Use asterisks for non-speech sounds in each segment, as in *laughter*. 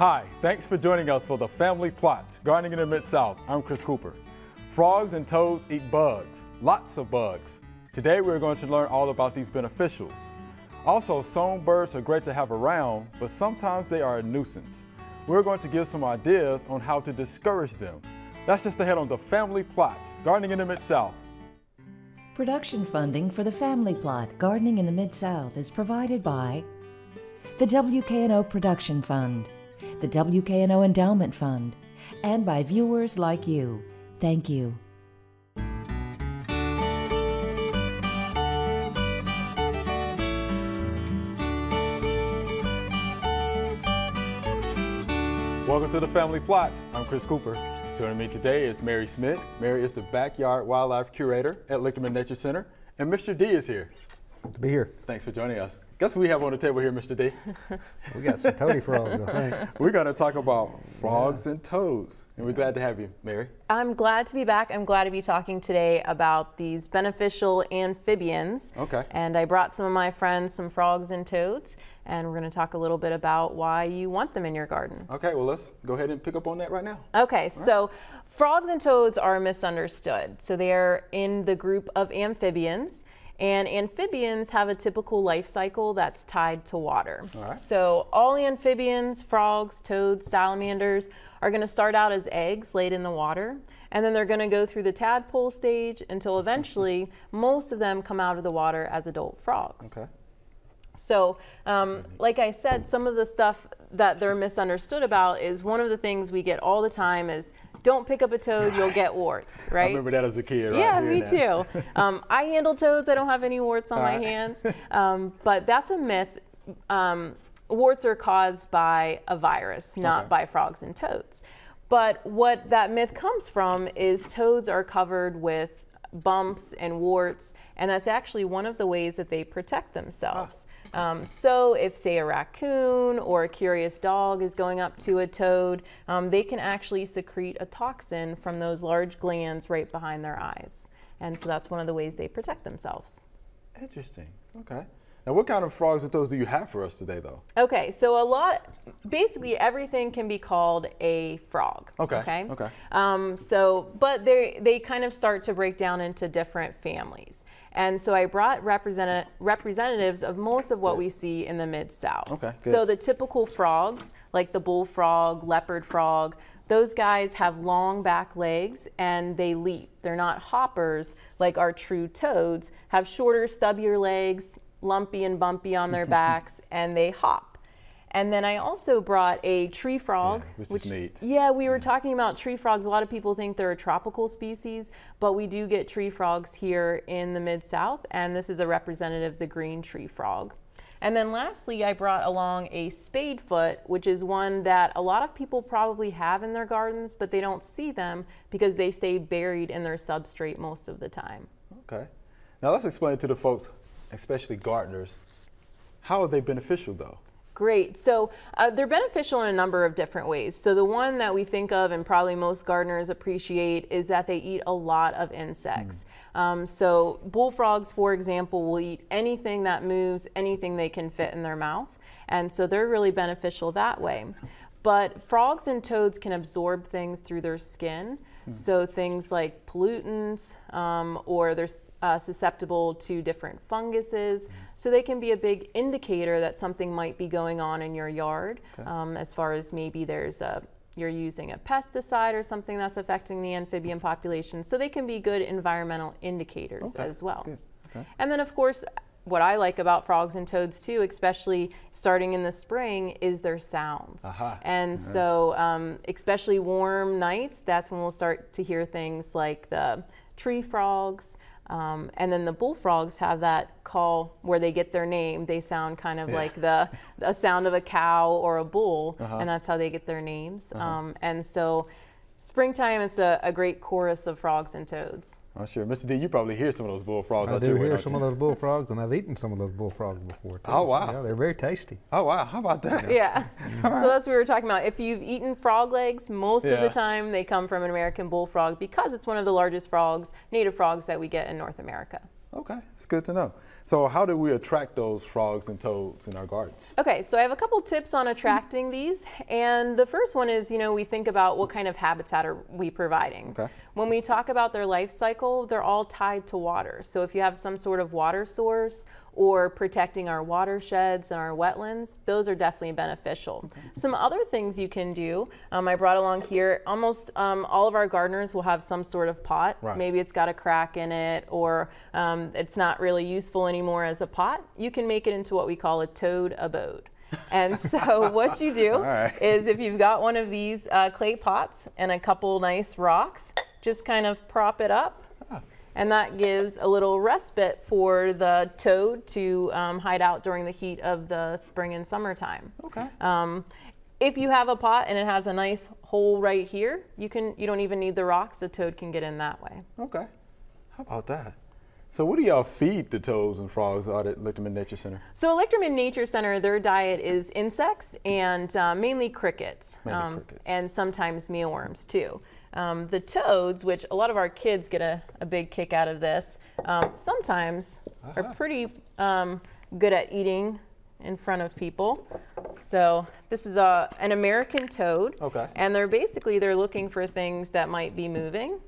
Hi, thanks for joining us for the Family Plot, Gardening in the Mid-South. I'm Chris Cooper. Frogs and toads eat bugs, lots of bugs. Today we're going to learn all about these beneficials. Also, songbirds are great to have around, but sometimes they are a nuisance. We're going to give some ideas on how to discourage them. That's just ahead on the Family Plot, Gardening in the Mid-South. Production funding for the Family Plot Gardening in the Mid-South is provided by the WKNO Production Fund, the WKNO Endowment Fund, and by viewers like you. Thank you. Welcome to the Family Plot. I'm Chris Cooper. Joining me today is Mary Schmidt. Mary is the Backyard Wildlife Curator at Lichterman Nature Center, and Mr. D is here. Good to be here. Thanks for joining us. Guess what we have on the table here, Mr. D? *laughs* We got some toady frogs, I think. *laughs* We're going to talk about frogs and toads, and we're glad to have you, Mary. I'm glad to be back. I'm glad to be talking today about these beneficial amphibians. Okay. And I brought some of my friends some frogs and toads, and we're going to talk a little bit about why you want them in your garden. Okay, well, let's go ahead and pick up on that right now. Okay, so frogs and toads are misunderstood. So they are in the group of amphibians. And amphibians have a typical life cycle that's tied to water. All right. So all amphibians, frogs, toads, salamanders are going to start out as eggs laid in the water. And then they're going to go through the tadpole stage until *laughs* eventually most of them come out of the water as adult frogs. Okay. So, um, like I said, some of the stuff that they're misunderstood about is one of the things we get all the time is don't pick up a toad, you'll get *laughs* warts, right? I remember that as a kid, right? Yeah, me that. too. Um, *laughs* I handle toads. I don't have any warts on All my right. hands, *laughs* um, but that's a myth. Um, warts are caused by a virus, not Okay. by frogs and toads. But what that myth comes from is toads are covered with bumps and warts, and that's actually one of the ways that they protect themselves. Um, so if, say, a raccoon or a curious dog is going up to a toad, um, they can actually secrete a toxin from those large glands right behind their eyes. And so that's one of the ways they protect themselves. Interesting. Okay. Now, what kind of frogs and toads do you have for us today, though? Okay, so a lot, basically everything can be called a frog. Okay, Okay. okay. Um, so, but they they kind of start to break down into different families. And so I brought represent, representatives of most of what we see in the mid South. Okay, So the typical frogs, like the bullfrog, leopard frog, those guys have long back legs and they leap. They're not hoppers like our true toads, have shorter, stubbier legs, lumpy and bumpy on their *laughs* backs, and they hop. And then I also brought a tree frog, Yeah, which is neat. yeah, we were mm. talking about tree frogs. A lot of people think they're a tropical species, but we do get tree frogs here in the Mid South, and this is a representative, of the green tree frog. And then lastly, I brought along a spadefoot, which is one that a lot of people probably have in their gardens, but they don't see them because they stay buried in their substrate most of the time. Okay. Now, let's explain it to the folks, especially gardeners, how are they beneficial, though? Great. So uh, they're beneficial in a number of different ways. So the one that we think of and probably most gardeners appreciate is that they eat a lot of insects. Um, so bullfrogs, for example, will eat anything that moves, anything they can fit in their mouth. And so they're really beneficial that way. But frogs and toads can absorb things through their skin. So things like pollutants, um, or they're uh, susceptible to different funguses. So they can be a big indicator that something might be going on in your yard, um, as far as maybe there's a you're using a pesticide or something that's affecting the amphibian population. So they can be good environmental indicators Okay, as well. okay. And then, of course, what I like about frogs and toads too, especially starting in the spring, is their sounds. Aha, And so, um, especially warm nights, that's when we'll start to hear things like the tree frogs. Um, and then the bullfrogs have that call where they get their name. They sound kind of like the a sound of a cow or a bull, and that's how they get their names. Um, and so, springtime, it's a, a great chorus of frogs and toads. I'm sure. Mr. D, you probably hear some of those bullfrogs I out do your way, hear some you? of those bullfrogs, and I've eaten some of those bullfrogs before. Too. Oh, wow. Yeah, they're very tasty. Oh, wow. How about that? Yeah. *laughs* so that's what we were talking about. If you've eaten frog legs, most of the time they come from an American bullfrog because it's one of the largest frogs, native frogs that we get in North America. Okay, it's good to know. So how do we attract those frogs and toads in our gardens? Okay, so I have a couple tips on attracting these. And the first one is, you know, we think about what kind of habitat are we providing. Okay. When we talk about their life cycle, they're all tied to water. So if you have some sort of water source or protecting our watersheds and our wetlands, those are definitely beneficial. Some other things you can do, um, I brought along here, almost um, all of our gardeners will have some sort of pot. Right. Maybe it's got a crack in it or um, it's not really useful anymore as a pot. You can make it into what we call a toad abode. And so *laughs* what you do right. is if you've got one of these uh, clay pots and a couple nice rocks, just kind of prop it up and that gives a little respite for the toad to um, hide out during the heat of the spring and summertime. Okay. Um, if you have a pot and it has a nice hole right here, you can you don't even need the rocks. The toad can get in that way. Okay. How about that? So what do y'all feed the toads and frogs out at Lichterman Nature Center? So Lichterman Nature Center, their diet is insects and uh, mainly crickets, Mainly crickets. and sometimes mealworms too. Um, the toads, which a lot of our kids get a, a big kick out of this, um, sometimes are pretty um, good at eating in front of people. So this is a, an American toad, Okay. and they're basically they're looking for things that might be moving.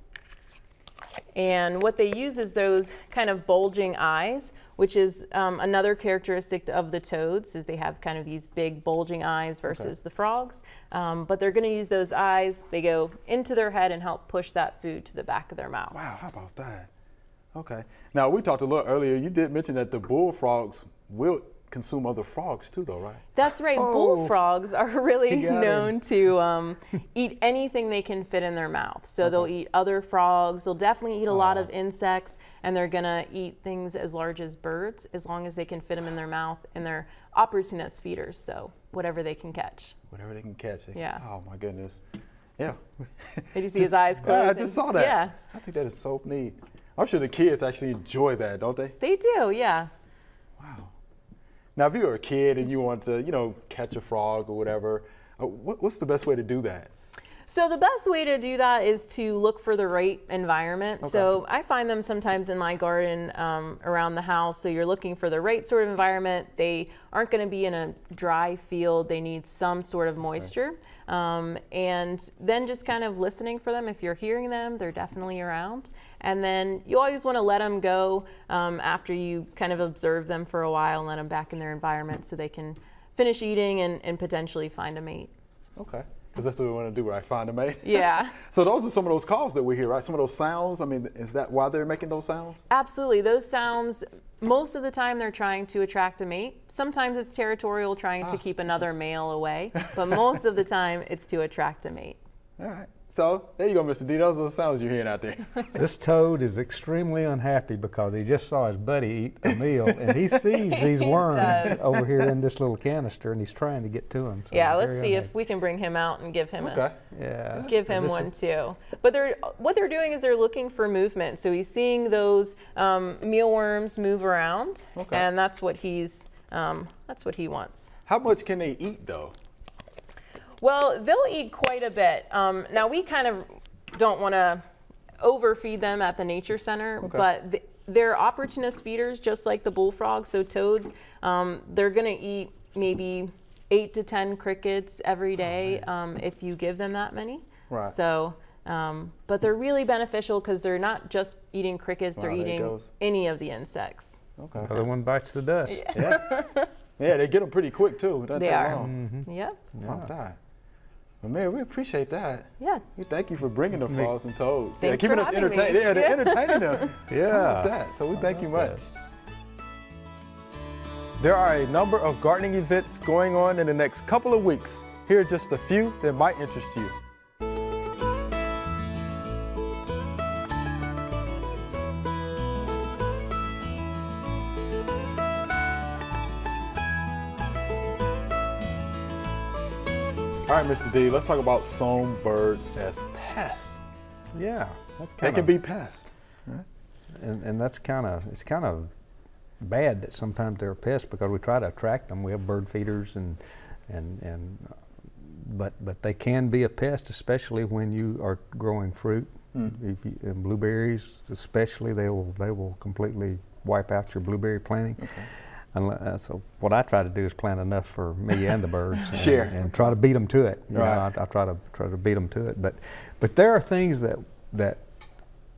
And what they use is those kind of bulging eyes, which is um, another characteristic of the toads, is they have kind of these big bulging eyes versus the frogs. Um, but they're going to use those eyes. They go into their head and help push that food to the back of their mouth. Wow, how about that? Okay. Now we talked a little earlier. You did mention that the bullfrogs will consume other frogs too, though, right? That's right. Oh. Bullfrogs are *laughs* really You got known to um, *laughs* eat anything they can fit in their mouth. So they'll eat other frogs. They'll definitely eat a lot of insects, and they're gonna eat things as large as birds, as long as they can fit them in their mouth. And they're opportunist feeders, so whatever they can catch. Whatever they can catch. It. Yeah. Oh my goodness. Yeah. *laughs* Did you see his eyes Yeah, I just saw that. Yeah, I think that is so neat. I'm sure the kids actually enjoy that, don't they? they do. Yeah. Wow. Now, if you were a kid and you wanted to, you know, catch a frog or whatever, uh, what, what's the best way to do that? So the best way to do that is to look for the right environment. So I find them sometimes in my garden um, around the house. So you're looking for the right sort of environment. They aren't going to be in a dry field. They need some sort of moisture. Um, and then just kind of listening for them. If you're hearing them, they're definitely around. And then you always want to let them go um, after you kind of observe them for a while and let them back in their environment so they can finish eating and, and potentially find a mate. Okay. Because that's what we want to do, right? Find a mate. Yeah. *laughs* so those are some of those calls that we hear, right? Some of those sounds. I mean, is that why they're making those sounds? Absolutely. Those sounds, most of the time, they're trying to attract a mate. Sometimes it's territorial, trying to ah. keep another male away, *laughs* but most of the time, it's to attract a mate. All right. So there you go, Mr. D. Those are the sounds you're hearing out there. *laughs* This toad is extremely unhappy because he just saw his buddy eat a meal and he *laughs* sees these He worms does. over here in this little canister and he's trying to get to them. So Yeah, let's very see if we can bring him out and give him okay. a Yeah. give him this one is- too. But they're what they're doing is they're looking for movement. So he's seeing those um, mealworms move around, Okay. and that's what he's um, that's what he wants. How much can they eat though? Well, they'll eat quite a bit. Um, now we kind of don't want to overfeed them at the nature center, Okay. but th- they're opportunist feeders, just like the bullfrog. So toads, um, they're going to eat maybe eight to ten crickets every day um, if you give them that many. Right. So. Um, but they're really beneficial because they're not just eating crickets; they're Wow, eating any of the insects. Okay. The other one bites the dust. Yeah. yeah, they get them pretty quick too. It doesn't They take are. long. Yep. How about that? Well, man, we appreciate that. Yeah. We thank you for bringing the frogs and toads. yeah, Thanks keeping for us having me. entertained. Yeah, they're entertaining us. *laughs* Yeah. about that? So we thank you about much. There are a number of gardening events going on in the next couple of weeks. Here are just a few that might interest you. Right, Mr. D, let's talk about songbirds as pests. Yeah. That's They can be pests. and, and that's kind of, it's kind of bad that sometimes they're pests because we try to attract them. We have bird feeders and, and, and, but, but they can be a pest, especially when you are growing fruit. Hmm. If you, and blueberries, especially, they will, they will completely wipe out your blueberry planting. Unle- uh, so what I try to do is plant enough for me and the birds, *laughs* and, Sure. and try to beat them to it. You know, I, I try to try to beat them to it. But but there are things that that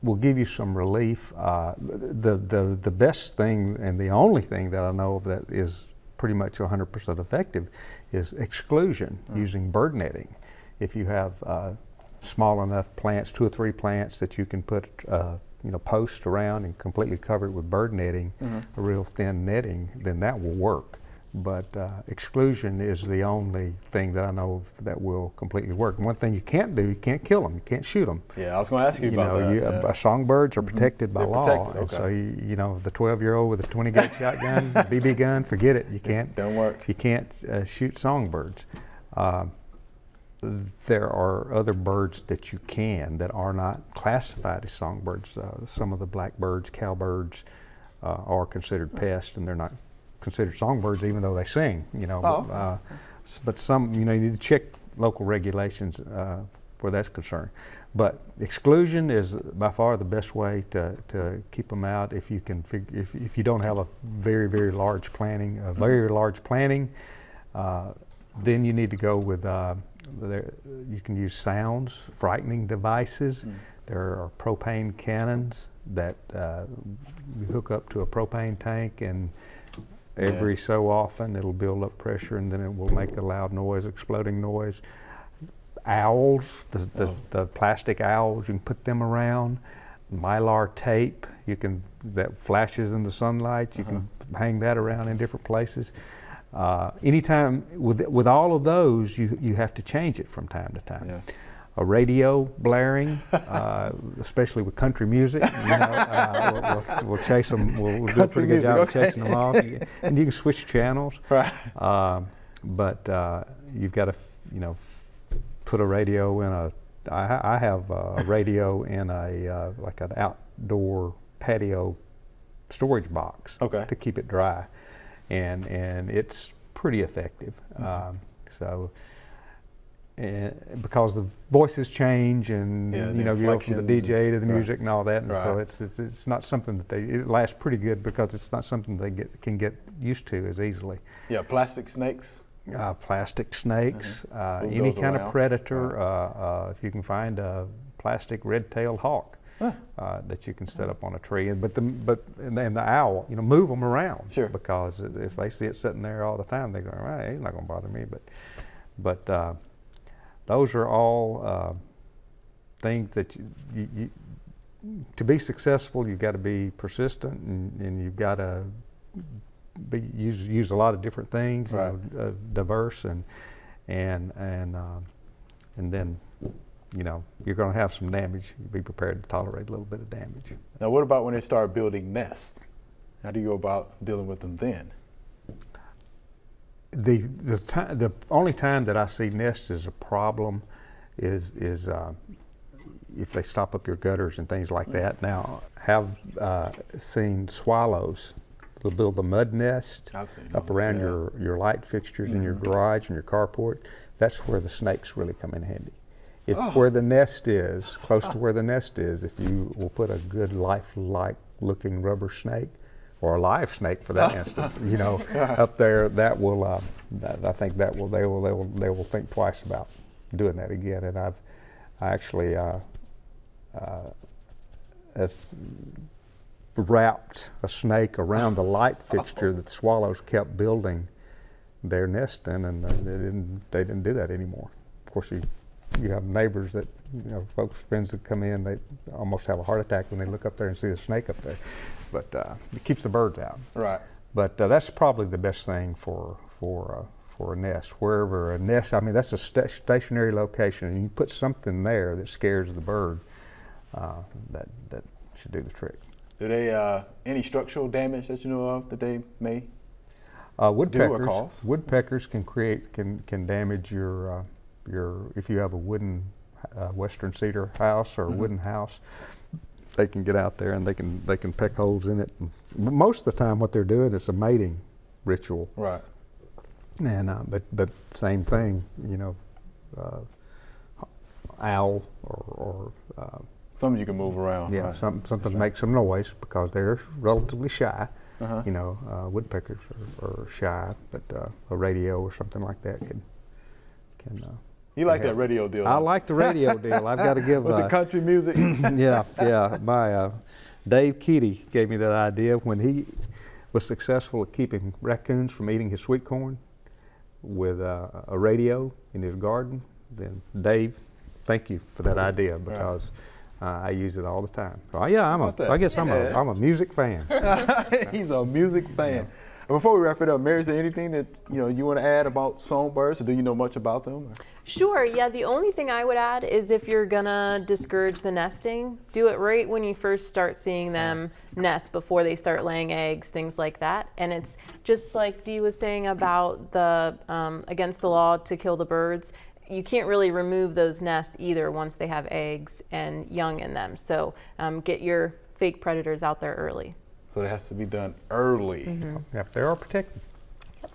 will give you some relief. Uh, the the the best thing and the only thing that I know of that is pretty much 100% effective is exclusion using bird netting. If you have uh, small enough plants, two or three plants that you can put uh, you know post around and completely cover it with bird netting, a real thin netting, then that will work. But uh, exclusion is the only thing that I know of that will completely work. And one thing you can't do, you can't kill them, you can't shoot them. Yeah, I was going to ask you, You about know, that. you, yeah. uh, songbirds are protected by They're law, protected, and so you, you know the 12-year-old with a 20 gauge *laughs* shotgun, BB gun, forget it. You can't. Don't work. You can't uh, shoot songbirds. There are other birds that you can that are not classified as songbirds. Uh, some of the blackbirds, cowbirds, uh, are considered pests, and they're not considered songbirds, even though they sing. You know, Oh, but, uh, but some, you know, you need to check local regulations uh, where that's concerned. But exclusion is by far the best way to, to keep them out. If you can, if, if you don't have a very very large planting, a very large planting, uh, then you need to go with. Uh, there, you can use sounds, frightening devices. There are propane cannons that uh, you hook up to a propane tank, and every so often it'll build up pressure, and then it will make a loud noise, exploding noise. Owls, the, the, the plastic owls, you can put them around. Mylar tape, you can that flashes in the sunlight. You can hang that around in different places. Uh, anytime with with all of those, you you have to change it from time to time. Yeah. A radio blaring, uh, especially with country music, you know, uh, we'll, we'll, we'll chase them. We'll, we'll do a pretty good music, job of chasing them off, and you can switch channels. *laughs* Right. Um, but uh, you've got to, you know, put a radio in a. I, have a radio in a uh, like an outdoor patio storage box Okay. to keep it dry, and and it's pretty effective. Mm-hmm. Um, so. And because the voices change and Yeah, you know you go from the DJ to the and- right. music and all that, and so it's, it's it's not something that they it lasts pretty good because it's not something they get can get used to as easily Yeah, plastic snakes. uh, plastic snakes, uh, any kind around. of predator. Uh, uh, if you can find a plastic red-tailed hawk Huh. uh, that you can set up on a tree, and but the but and then the owl, you know, move them around. Sure. Because if they see it sitting there all the time, they go, right, he's not going to bother me. But but uh, those are all uh, things that you, you, you to be successful, you've got to be persistent and, and you've got to be, use use a lot of different things, you know, uh, diverse and and and um, and then you know you're going to have some damage. You be prepared to tolerate a little bit of damage. Now, what about when they start building nests? How do you go about dealing with them then? The the time the only time that I see nests as a problem is is uh, if they stop up your gutters and things like that. Now have uh, seen swallows. They'll build a mud nest up around yeah. your, your light fixtures in your garage and your carport. That's where the snakes really come in handy. If where the nest is, close to where the nest is, if you will put a good lifelike looking rubber snake, or a live snake for that *laughs* instance, you know, up there, that will, uh, that, I think that will, they will, they will, they will think twice about doing that again. And I've, I actually, uh, uh, have wrapped a snake around the light *laughs* fixture that the swallows kept building their nest in, and they didn't, they didn't do that anymore. Of course, you, you have neighbors that, you know, folks, friends that come in, they almost have a heart attack when they look up there and see a snake up there. But uh, it keeps the birds out. Right. But uh, that's probably the best thing for for uh, for a nest. Wherever a nest, I mean, that's a sta- stationary location, and you put something there that scares the bird. Uh, that that should do the trick. Do they uh, any structural damage that you know of that they may? Uh, or woodpeckers, cause? woodpeckers can create can can damage your uh, your if you have a wooden uh, western cedar house or a wooden house. They can get out there and they can they can peck holes in it. And most of the time, what they're doing is a mating ritual. Right. And uh, but but same thing, you know, uh, owl or, or uh, Some you can move around. Yeah, right. some, something to make some noise because they're relatively shy. Uh-huh. You know, uh, woodpeckers are, are shy, but uh, a radio or something like that can. can uh, You like that radio deal? I like the radio *laughs* deal. I've got to give. with the uh, country music. *laughs* yeah, yeah. My uh, Dave Keaty gave me that idea when he was successful at keeping raccoons from eating his sweet corn with uh, a radio in his garden. Then Dave, thank you for that idea because uh, I use it all the time. So, yeah, I'm a. I guess I'm a. Yeah. I'm a music fan. *laughs* He's a music fan. Before we wrap it up, Mary, is there anything that you know you want to add about songbirds, or do you know much about them? Sure, yeah. The only thing I would add is if you're gonna discourage the nesting, do it right when you first start seeing them nest before they start laying eggs, things like that. And it's just like Dee was saying about the um, against the law to kill the birds. You can't really remove those nests either once they have eggs and young in them. So um, get your fake predators out there early. So it has to be done early. Mm-hmm. yep, they are protected.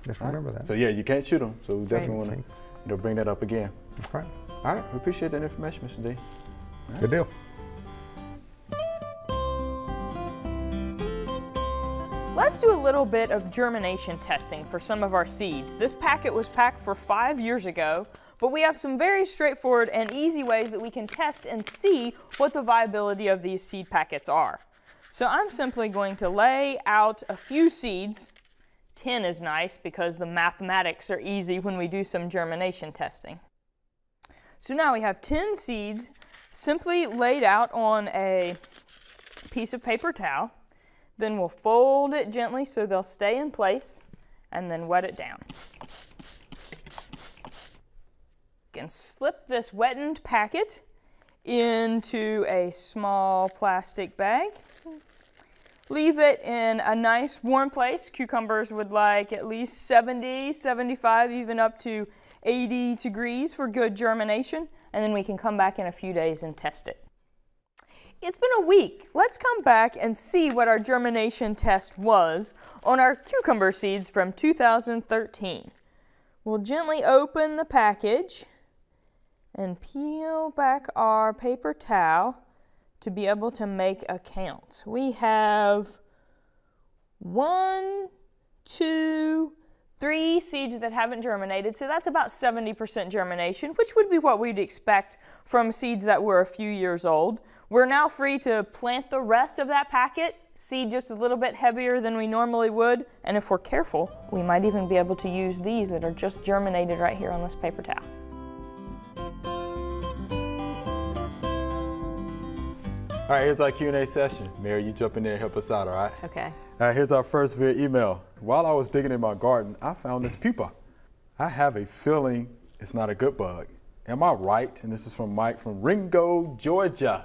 Just remember that. So yeah, you can't shoot them. So we right. definitely want to Okay. You know bring that up again. That's right. All right, we appreciate that information, Mr. D. Good deal. Let's do a little bit of germination testing for some of our seeds. This packet was packed for five years ago, but we have some very straightforward and easy ways that we can test and see what the viability of these seed packets are. So I'm simply going to lay out a few seeds. 10 is nice because the mathematics are easy when we do some germination testing. So now we have 10 seeds simply laid out on a piece of paper towel. Then we'll fold it gently so they'll stay in place and then wet it down. You can slip this wettened packet into a small plastic bag. Leave it in a nice warm place. Cucumbers would like at least 70, 75, even up to 80 degrees for good germination. And then we can come back in a few days and test it. It's been a week. Let's come back and see what our germination test was on our cucumber seeds from 2013. We'll gently open the package and peel back our paper towel to be able to make a count. We have one, two, three seeds that haven't germinated, so that's about 70% germination, which would be what we'd expect from seeds that were a few years old. We're now free to plant the rest of that packet, seed just a little bit heavier than we normally would, and if we're careful, we might even be able to use these that are just germinated right here on this paper towel. All right, here's our Q&A session. Mary, you jump in there and help us out, all right? Okay. All right, here's our first via email. While I was digging in my garden, I found this pupa. I have a feeling it's not a good bug. Am I right? And this is from Mike from Ringgold, Georgia.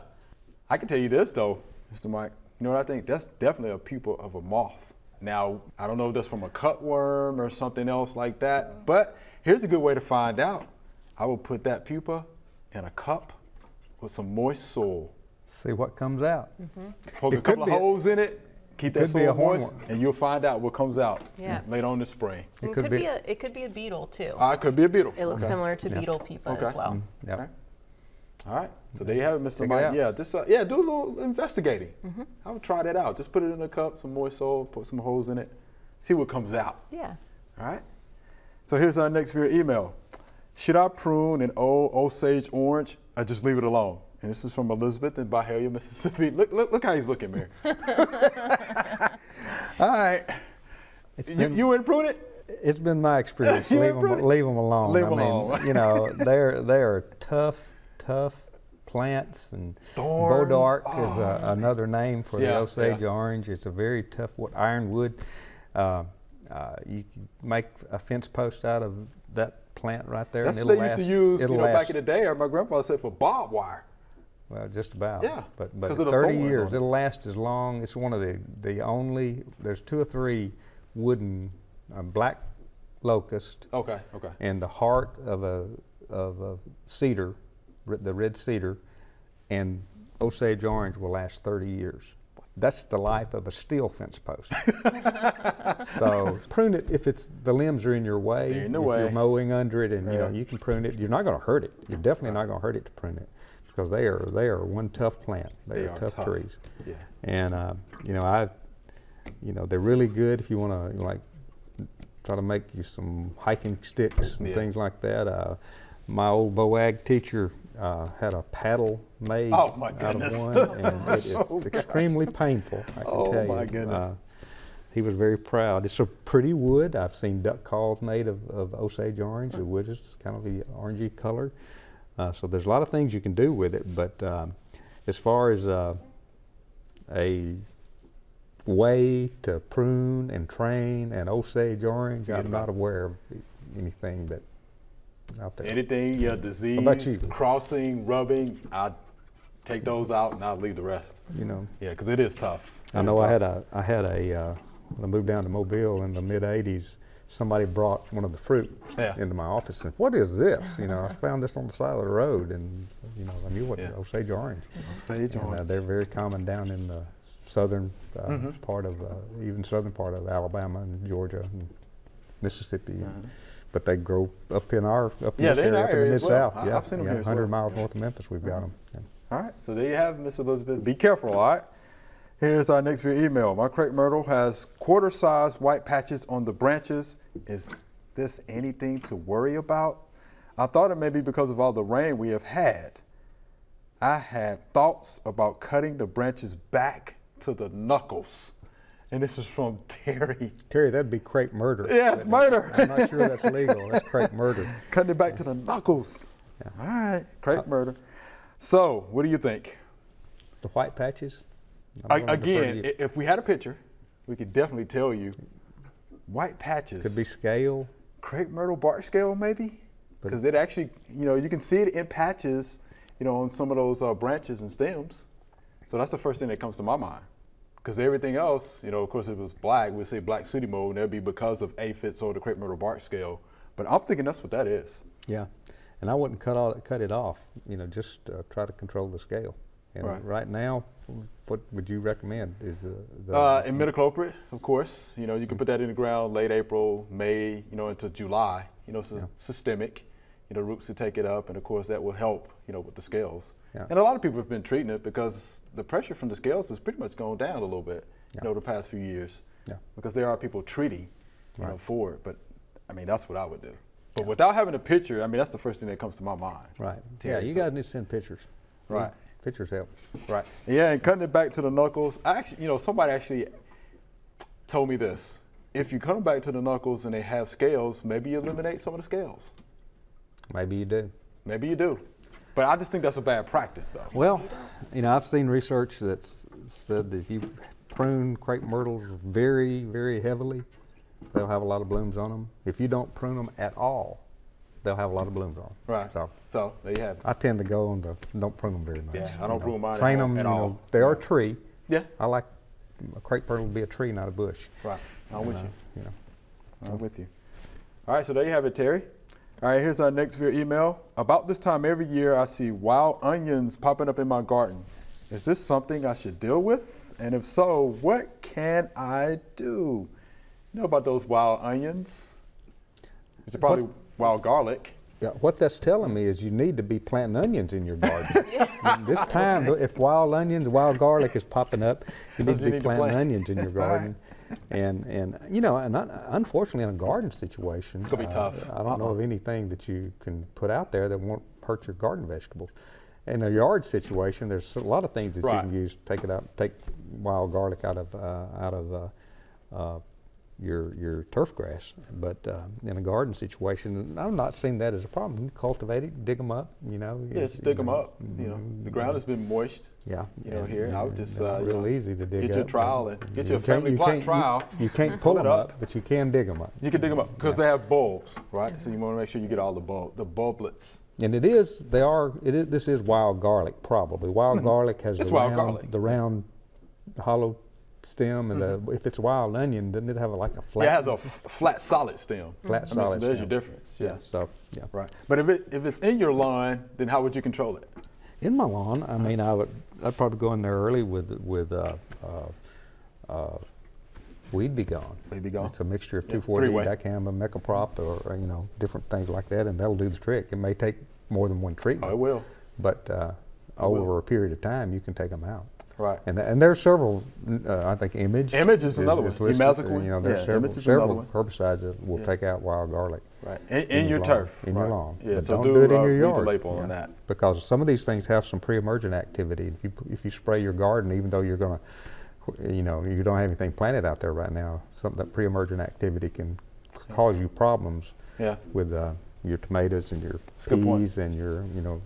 I can tell you this though, Mr. Mike. You know what I think? That's definitely a pupa of a moth. Now, I don't know if that's from a cutworm or something else like that, but here's a good way to find out. I will put that pupa in a cup with some moist soil. See what comes out. Poke It a could couple of be a- holes in it, keep that could be a soil moist, and you'll find out what comes out Yeah. later on in the spring. It, could could, be- be, a it could be a beetle too. Ah, it could be a beetle. it looks Okay. similar to Yeah. beetle pupa Okay. as well. Yep. Okay. All right. So there you have it, Mr. Check Mike. out. yeah, just uh, yeah, do a little investigating. Mm-hmm. I would try that out. Just put it in a cup, some moist soil, put some holes in it, see what comes out. Yeah. All right. So here's our next via email. Should I prune an old Osage orange or just leave it alone? And this is from Elizabeth in Byhalia, Mississippi. Look, look, look how he's looking, Mary. *laughs* All right. It's You, been- you wouldn't prune it? It's been my experience. *laughs* Leave, ain't pretty. them, alone. Leave I 'em mean, alone. you know, *laughs* they're they are tough, tough plants, and Thorns. Bodark is a, another name for Yeah, the Osage yeah. orange. It's a very tough wood, ironwood. Uh, uh, you can make a fence post out of that plant right there, That's and what it'll they used to use, you it'll know, last, back in the day, or my grandfather said for barbed wire. Well, just about. Yeah, But but 'cause of the 30 years, it. it'll last as long. It's one of the the only. There's two or three wooden uh, black locust Okay, okay. and the heart of a of a cedar, the red cedar, and Osage orange will last 30 years. That's the life of a steel fence post. *laughs* so prune it if it's the limbs are in your way. In the if way. you're mowing under it, and you know you can prune it. You're not going to hurt it. You're definitely not going to hurt it to prune it. Because they are they are one tough plant. They, They are, are tough, tough. trees. Yeah. And uh, you know, I, you know, they're really good if you want to like try to make you some hiking sticks and Yeah. things like that. Uh, my old vo-ag teacher uh, had a paddle made Oh, my out of one, and *laughs* it is Oh, gosh. extremely painful. I can Oh, tell my you. goodness. Uh, he was very proud. It's a pretty wood. I've seen duck calls made of, of Osage orange. The wood is kind of the orangey color. Uh, so there's a lot of things you can do with it. But um, as far as uh, a way to prune and train an Osage orange, I'm not aware of anything that out there. Anything, yeah, disease, about you? crossing, rubbing, I'd take those out and I'd leave the rest. You know, Yeah, because it is tough. I know I had a I had a uh, when I moved down to Mobile in the mid '80s. Somebody brought one of the fruit Yeah. into my office and what is this? You know, I *laughs* found this on the side of the road and you know I knew what Yeah. Osage orange. Sage And, uh, orange. they're very common down in the southern uh, Mm-hmm. part of uh, even southern part of Alabama and Georgia and Mississippi. Mm-hmm. But they grow up in our up in Yeah, this they're in area, our up in the mid well. south. I- Yeah, I've seen 'em yeah, here 100 well. miles north of Memphis, we've got them. All right, so there you have it, Miss Elizabeth. Be careful, all right? Here's our next via email. My crepe myrtle has quarter-sized white patches on the branches. Is this anything to worry about? I thought it may be because of all the rain we have had. I had thoughts about cutting the branches back to the knuckles. And this is from *laughs* Terry. Terry, that'd be crepe murder. Yeah, it's murder. I'm not sure that's *laughs* legal. That's crepe murder. Cutting it back to the knuckles. All right, crepe uh, murder. So, what do you think? The white patches. I'm A- gonna defer to Again, if we had a picture, we could definitely tell you white patches. could be scale. crepe myrtle bark scale, maybe, because it actually, you know, you can see it in patches, you know, on some of those uh, branches and stems. So that's the first thing that comes to my mind. Because everything else, you know, of course, if it was black, we'd say black sooty mold, and that'd be because of aphids or the crepe myrtle bark scale. But I'm thinking that's what that is. Yeah, and I wouldn't cut all cut it off. You know, just uh, try to control the scale. And Right. right, now, what would you recommend? Is the, the Uh, imidacloprid, of course. You know, you can put that in the ground late April, May, you know, into July. You know, it's a systemic. You know, roots to take it up, and of course that will help. You know, with the scales. Yeah. And a lot of people have been treating it because the pressure from the scales has pretty much gone down a little bit. Yeah. You know, the past few years. Yeah. Because there are people treating, you know, for it. But I mean, that's what I would do. But without having a picture, I mean, that's the first thing that comes to my mind. right? Yeah, you so- guys need to send pictures. Right. Pictures help. Right. Yeah, and cutting it back to the knuckles. I actually, you know, somebody actually told me this. If you cut them back to the knuckles and they have scales, maybe you eliminate some of the scales. Maybe you do. Maybe you do. But I just think that's a bad practice, though. Well, you know, I've seen research that's said that if you prune crepe myrtles very, very heavily, they'll have a lot of blooms on them. If you don't prune them at all, they'll have a lot of blooms on. Right. So So there you have it. I tend to go on the don't prune them very much. Yeah, I don't prune mine at Train all- them, at you know, all. they are a tree. Yeah. I like a crepe myrtle to be a tree, not a bush. Right. I'm with And, you. uh, You know, I'm with you. All right, so there you have it, Terry. All right, here's our next via email. About this time every year, I see wild onions popping up in my garden. Is this something I should deal with? And if so, what can I do? You know about those wild onions? Which are probably wild garlic. Yeah, what that's telling me is you need to be planting onions in your garden. *laughs* *laughs* this time, if wild onions, wild garlic is popping up, you need to be need to planting plant. onions in your *laughs* garden. and and you know, and un- unfortunately, in a garden situation, It's gonna be uh, tough. I don't know of anything that you can put out there that won't hurt your garden vegetables. In a yard situation, there's a lot of things that Right. you can use. To take it out, take wild garlic out of uh, out of uh, uh, your your turf grass. But uh, in a garden situation, I'm not seeing that as a problem. You cultivate it, dig them up. You know. Yeah, just dig them know, up. You know, the ground has been moist. Yeah. You know, and- here I would just they're uh, not you know, easy to dig get up. your trowel and get your can't- family plot can't- trowel. You, you can't pull pull it them up. up, but you can dig them up. You can dig them up because they have bulbs, right? So you want to make sure you get all the bulb, the bulblets. And it is, they are, it is, this is wild garlic, probably. Wild garlic has It's the wild round, garlic. the round hollow stem, and the, if it's wild onion, doesn't it have a, like a flat? Yeah, it has a f- flat, solid stem. Flat, I mean, so there's stem. your difference. Yeah. So, yeah. Right. But if it if it's in your lawn, then how would you control it? In my lawn, I mean, I would, I'd probably go in there early with, with, uh, uh, uh, Weed B Gon. Weed B Gon. It's a mixture of Yeah, 2,4-D, three-way. dicamba, mecoprop, or, or, you know, different things like that, and that'll do the trick. It may take more than one treatment. Oh, it will. But uh, over a period of time, you can take them out. Right. And, th- and there's several, uh, I think image. Image is another one. listed, You know, there's Yeah, several, image is another several herbicides that will Yeah. take out wild garlic. Right. In, in, your lawn, turf. In your lawn. Yeah. But so don't do, do it in uh, your read yard. the label on that. Because some of these things have some pre-emergent activity. If you, if you spray your garden, even though you're going to, you know, you don't have anything planted out there right now, some that pre-emergent activity can cause you problems Yeah. with uh, your tomatoes and your a good point. peas and your, you know,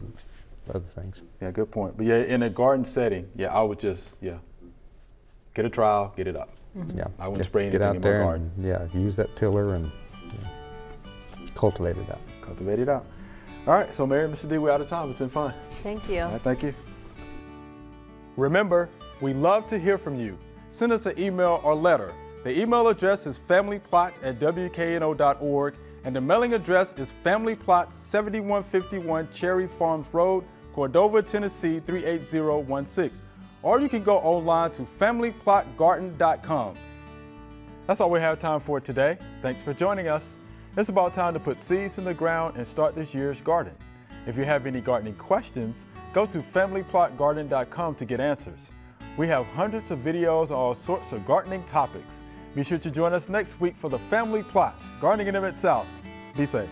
other things. Yeah. Good point. But yeah, in a garden setting, yeah, I would just yeah, get a trial, get it up. Mm-hmm. Yeah. I wouldn't Just spray get anything out in my there garden. And, yeah, use that tiller and yeah, cultivate it out. Cultivate it out. All right. So Mary, and Mr. D, we're out of time. It's been fun. Thank you. All right, thank you. Remember, we love to hear from you. Send us an email or letter. The email address is familyplot at wkno.org, and the mailing address is Family Plot 7151 Cherry Farms Road, Cordova, Tennessee 38016. Or you can go online to familyplotgarden.com. That's all we have time for today. Thanks for joining us. It's about time to put seeds in the ground and start this year's garden. If you have any gardening questions, go to familyplotgarden.com to get answers. We have hundreds of videos on all sorts of gardening topics. Be sure to join us next week for the Family Plot, Gardening in the Mid-South. Be safe.